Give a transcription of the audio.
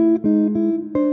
Música